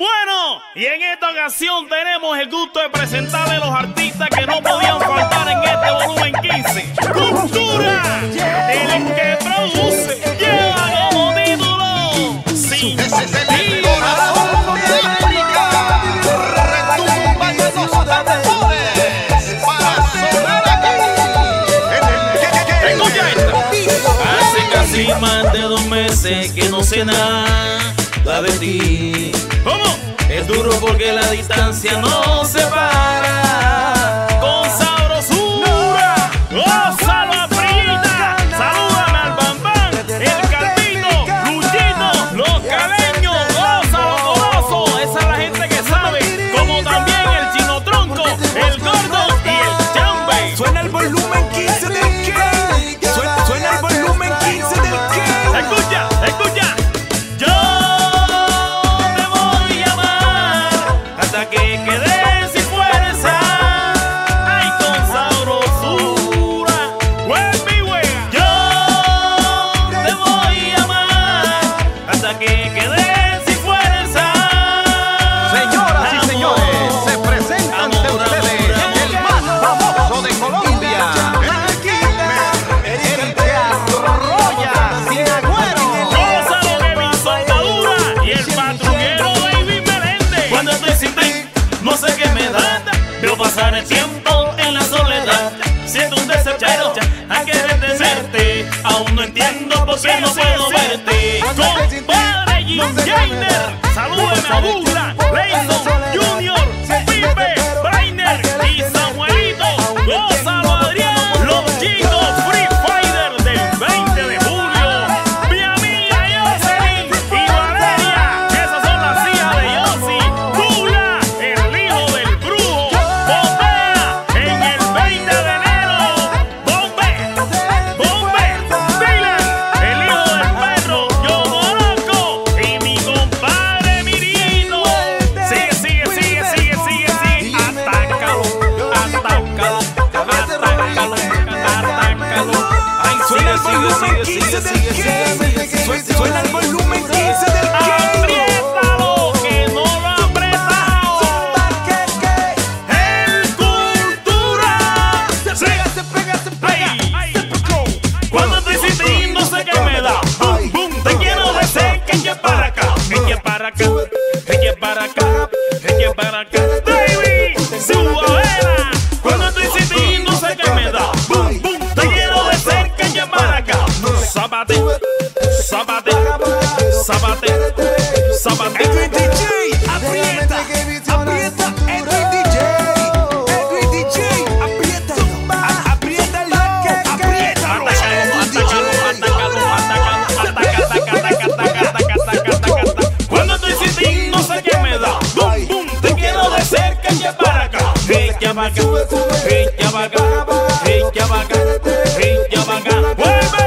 Bueno, y en esta ocasión tenemos el gusto de presentarle a los artistas que no podían faltar en este volumen 15. Cultura, el que produce, lleva como título sin Hace casi más de dos meses que no sé nada la de ti. Es duro porque la distancia no se va no sé qué me da. Veo pasar el tiempo en la soledad, siendo un desechero a querer tenerte. Aún no entiendo por qué no puedo verte. Compadre Jim Gainer, salúdeme a Burla, para acá, eche para acá, baby, suavera. Cuando tú insistes, sé qué me da. Boom, boom, te quiero de cerca, eche para acá. Zapatito. acá, sube, sube, ven acá, ven acá, acá, vuelve.